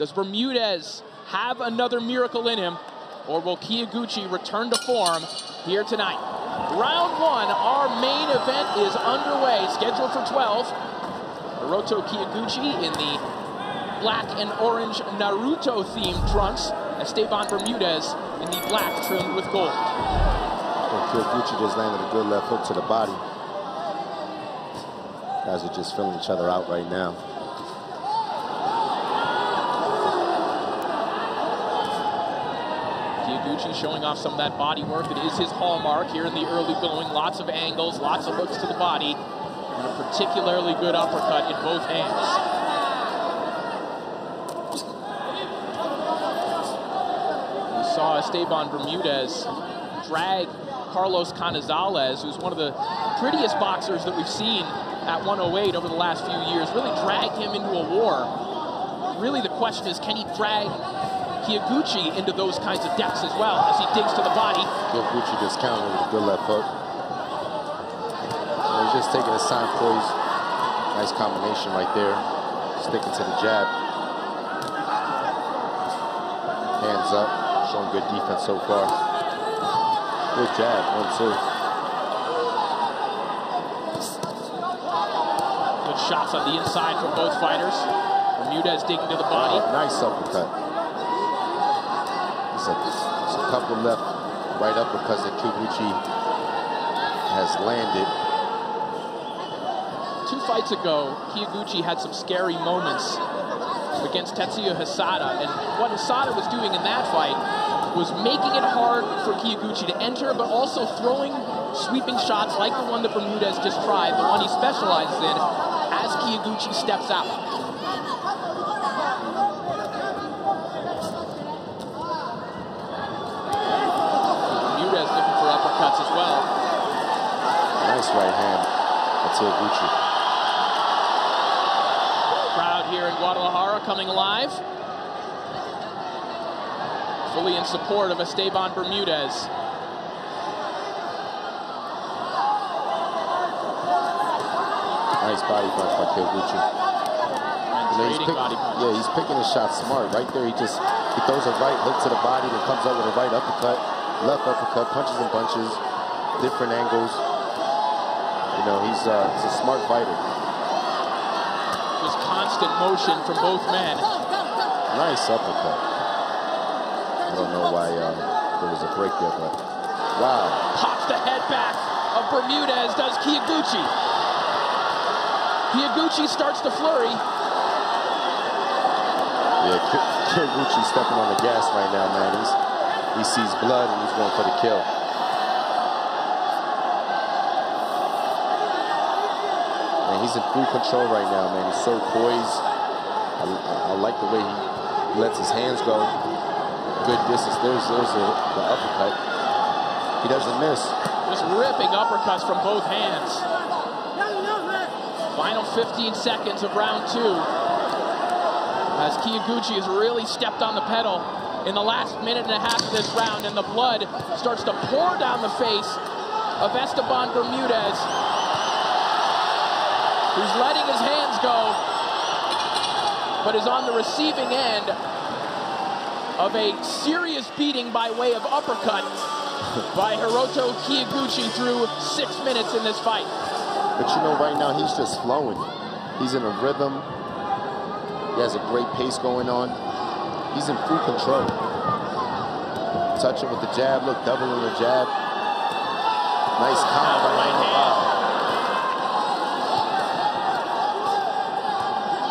Does Bermudez have another miracle in him, or will Kyoguchi return to form here tonight? Round one, our main event is underway, scheduled for 12. Hiroto Kyoguchi in the black and orange Naruto themed trunks. Esteban Bermudez in the black trimmed with gold. And just landed a good left hook to the body. Guys are just filling each other out right now. Showing off some of that body work that is his hallmark here in the early going. Lots of angles, lots of hooks to the body, and a particularly good uppercut in both hands. We saw Esteban Bermudez drag Carlos Canizales, who's one of the prettiest boxers that we've seen at 108 over the last few years, really drag him into a war. Really the question is, can he drag Kyoguchi into those kinds of depths as well as he digs to the body. Kyoguchi just countered with a good left hook. He's just taking his time poised. Nice combination right there. Sticking to the jab. Hands up. Showing good defense so far. Good jab. One, two. Good shots on the inside from both fighters. Bermudez digging to the body. Wow, nice uppercut. A, there's a couple left right uppercuts that Kyoguchi has landed. Two fights ago, Kyoguchi had some scary moments against Tetsuya Hisada. And what Hisada was doing in that fight was making it hard for Kyoguchi to enter, but also throwing sweeping shots like the one that Bermudez just tried, the one he specializes in, as Kyoguchi steps out. As well. Nice right hand. Until Gucci. Crowd here in Guadalajara coming alive. Fully in support of Esteban Bermudez. Nice body punch by Kyoguchi. You know, he's pick, yeah, he's picking his shot smart. Right there, he just he throws a right hook to the body, then comes up with a right uppercut left uppercut, punches and bunches, different angles. You know, he's, uh, he's a smart fighter. Just constant motion from both men. Nice uppercut. I don't know why uh, there was a break there, but wow. Pops the head back of Bermudez, does Kyoguchi. Kyoguchi starts to flurry. Yeah, Kyoguchi stepping on the gas right now, man. He's he sees blood and he's going for the kill. And he's in full control right now, man. He's so poised. I, I like the way he lets his hands go. Good distance. There's, there's the uppercut. He doesn't miss. Just ripping uppercuts from both hands. Final 15 seconds of round two. As Kyoguchi has really stepped on the pedal in the last minute and a half of this round, and the blood starts to pour down the face of Esteban Bermudez, who's letting his hands go, but is on the receiving end of a serious beating by way of uppercut by Hiroto Kyoguchi through six minutes in this fight. But you know, right now he's just flowing. He's in a rhythm. He has a great pace going on. He's in full control. Touch him with the jab. Look, doubling the jab. Nice counter right hand.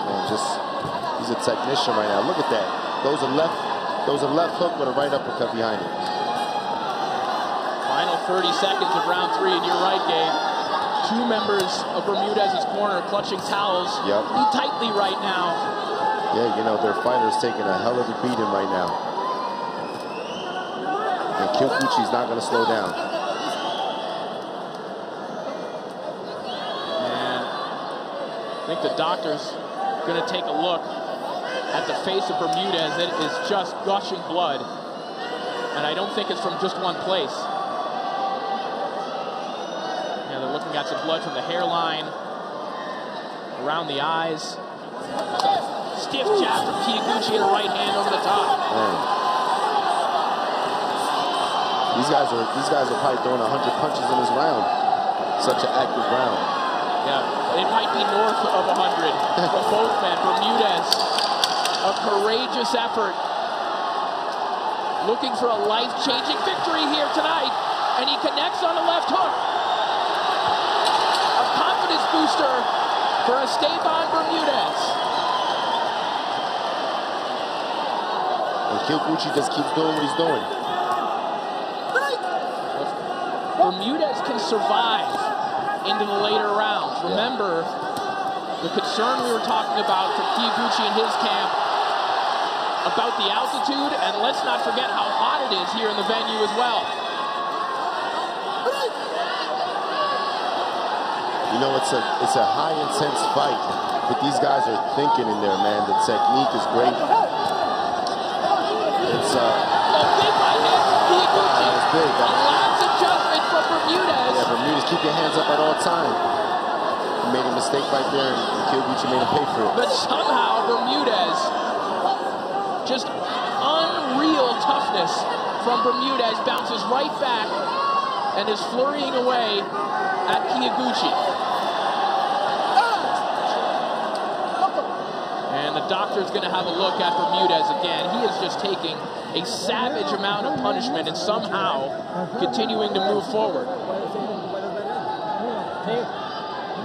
Man, just he's a technician right now. Look at that. Those are left. Those are left hook with a right uppercut behind it. Final 30 seconds of round three, and you're right, Gabe. Two members of Bermudez's corner clutching towels. Yep. Be tightly right now. Yeah, you know, their fighter's taking a hell of a beating right now. And Kyoguchi's not going to slow down. And I think the doctor's going to take a look at the face of Bermudez. It is just gushing blood. And I don't think it's from just one place. Yeah, they're looking at some blood from the hairline, around the eyes stiff jab from Kyoguchi and a right hand over the top. Man. These guys are these guys are probably throwing 100 punches in this round. Such an active round. Yeah, it might be north of 100 from both men. Bermudez, a courageous effort, looking for a life-changing victory here tonight, and he connects on the left hook. A confidence booster for Esteban Bermudez. Kyoguchi just keeps doing what he's doing. Bermudez can survive into the later rounds. Remember the concern we were talking about for Kyoguchi and his camp about the altitude, and let's not forget how hot it is here in the venue as well. You know, it's a it's a high intense fight, but these guys are thinking in there, man. The technique is great. It's uh, A big right hand from Kyoguchi. That's big. A last adjustment from Bermudez. yeah, Bermudez, keep your hands up at all time. He made a mistake right there, and Kyoguchi made him pay for it. But somehow Bermudez, just unreal toughness from Bermudez, bounces right back and is flurrying away at Kyoguchi. And the doctor's going to have a look at Bermudez again. He is just taking a savage amount of punishment and somehow continuing to move forward.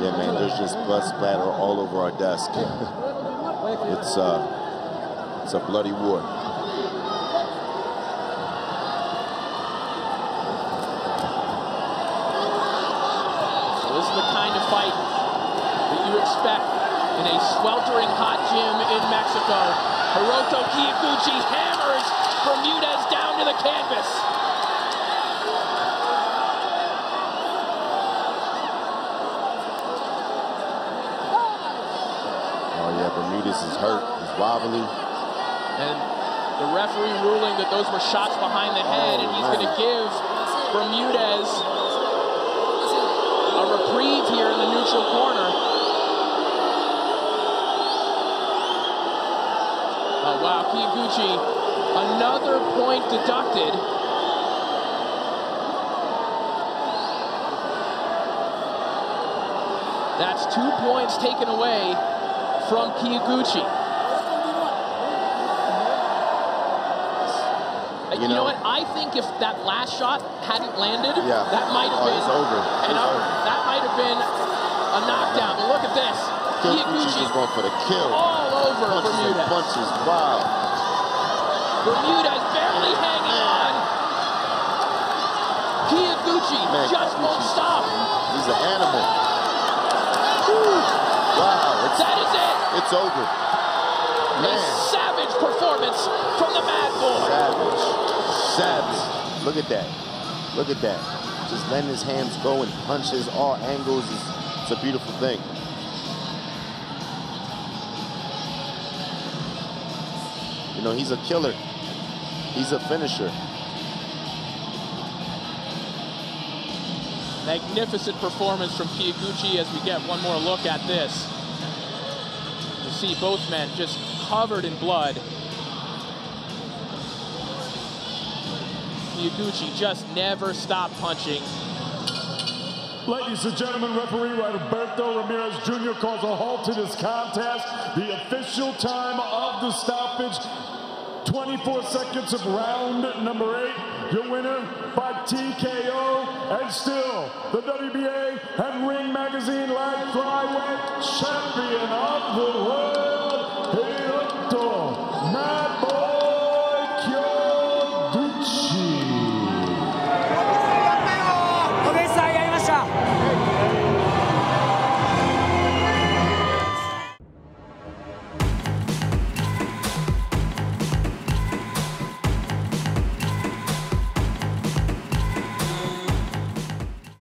Yeah, man, there's just blood splatter all over our desk. it's uh, it's a bloody war. So this is the kind of fight that you expect in a sweltering hot gym in Mexico. Hiroto Kyoguchi hammers Bermudez down to the canvas. Oh yeah, Bermudez is hurt. He's wobbly. And the referee ruling that those were shots behind the head, and he's Oh, going to give Bermudez a reprieve here in the neutral corner. Oh wow, Kyoguchi, another point deducted. That's two points taken away from Kyoguchi. You, You know, know- what? I think if that last shot hadn't landed, Yeah. that might have Oh, been it's over. It's over. that might have been a knockdown. But look at this. Kyoguchi just going for the kill. all over Punches and Bermudez. punches. Wow. Bermudez barely hanging on. Kyoguchi Man, just won't stop. He's an animal. Wow, it's That is it. it's over. A savage performance from the Mad Boy. savage, savage. Look at that. Look at that. Just letting his hands go and punches all angles. It's a beautiful thing. You know, he's a killer. He's a finisher. Magnificent performance from Kyoguchi as we get one more look at this. You see both men just covered in blood. Kyoguchi just never stopped punching. Ladies and gentlemen, referee Roberto Ramirez Jr. calls a halt to this contest. The official time of the stoppage, 24 seconds of round number eight. Your winner by TKO, and still the WBA and Ring Magazine Light Flyweight Champion of the World.